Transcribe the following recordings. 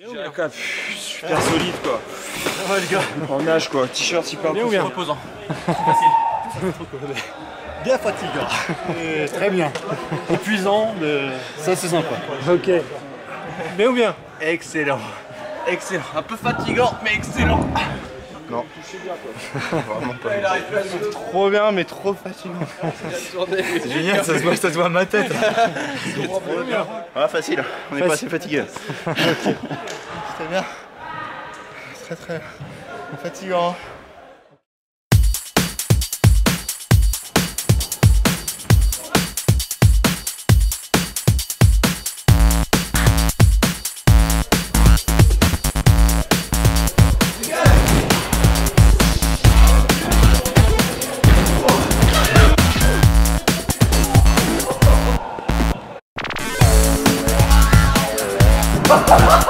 J'ai la cape, super solide quoi. Ah ouais les gars, En nage quoi, t-shirt hyper bien bien Reposant. Bien fatigant. Euh, très bien. Épuisant, mais ça c'est sympa. Ok. Bien ou bien Excellent. Excellent. Un peu fatigant, mais excellent. Non. Vraiment pas. Trop bien, mais trop fatigant. C'est génial, ça se voit, ça se voit à ma tête. Ah, facile. On est pas assez fatigué. C'était bien. Très très fatigant. ¡Ja,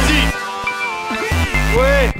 Vas-y. Ouais